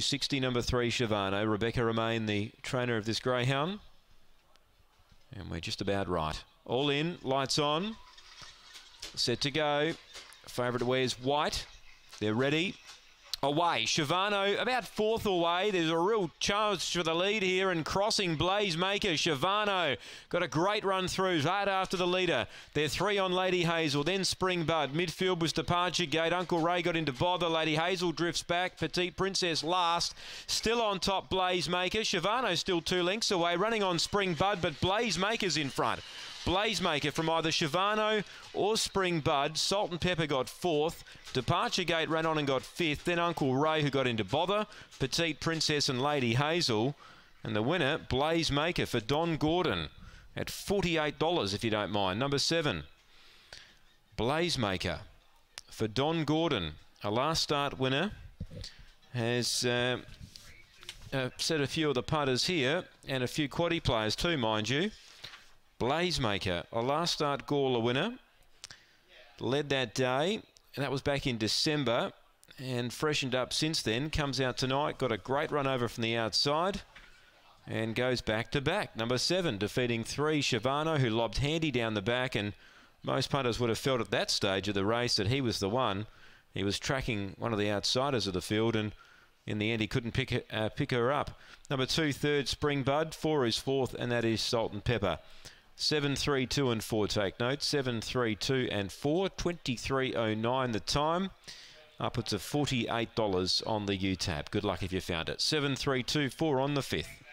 60 number three Shivano. Rebecca Remain, the trainer of this greyhound. And we're just about right. All in, lights on. Set to go. Favourite wears white. They're ready away. Shivano about fourth away. There's a real chance for the lead here and crossing Blaze Maker. Shivano got a great run through, right after the leader. They're three on Lady Hazel, then Spring Bud. Midfield was Departure Gate. Uncle Ray got into bother. Lady Hazel drifts back. Petite Princess last. Still on top, Blaze Maker. Shivano still two lengths away, running on Spring Bud, but Blaze Maker's in front. Blazemaker from either Shivano or Spring Bud. Salt and Pepper got fourth. Departure Gate ran on and got fifth. Then Uncle Ray, who got into bother. Petite Princess and Lady Hazel. And the winner, Blazemaker for Don Gordon at $48, if you don't mind. Number seven, Blazemaker for Don Gordon. A last start winner has uh, uh, set a few of the putters here and a few quaddy players too, mind you. Blazemaker, a last start Gawler winner, led that day, and that was back in December, and freshened up since then. Comes out tonight, got a great run over from the outside, and goes back to back. Number seven, defeating three, Shivano, who lobbed handy down the back, and most punters would have felt at that stage of the race that he was the one. He was tracking one of the outsiders of the field, and in the end, he couldn't pick, uh, pick her up. Number two, third, Spring Bud. Four is fourth, and that is Salt and Pepper. 7 3 2 and 4 take note 7 3 2 and 4 2309 the time. Upwards of $48 on the UTAB good luck if you found it. 7 3 2 4 on the 5th